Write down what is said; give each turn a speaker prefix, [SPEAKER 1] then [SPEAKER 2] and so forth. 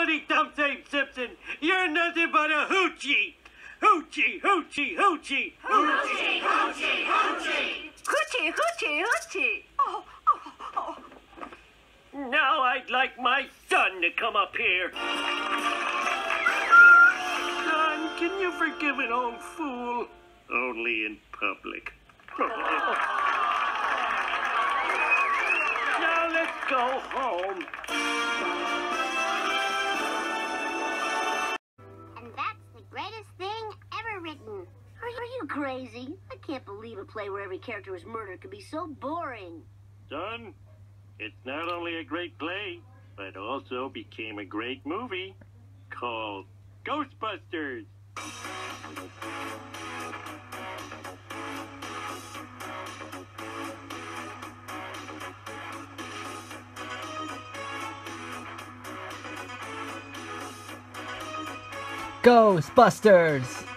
[SPEAKER 1] Nobody dumps Abe Simpson. You're nothing but a hoochie. Hoochie, hoochie, hoochie.
[SPEAKER 2] Hoochie, hoochie, hoochie.
[SPEAKER 3] Hoochie, hoochie, hoochie. Oh, oh, oh, oh.
[SPEAKER 1] Now I'd like my son to come up here. Son, can you forgive an old fool? Only in public. now let's go home.
[SPEAKER 4] You crazy? I can't believe a play where every character was murdered could be so boring.
[SPEAKER 1] Son, it's not only a great play, but also became a great movie called Ghostbusters.
[SPEAKER 5] Ghostbusters!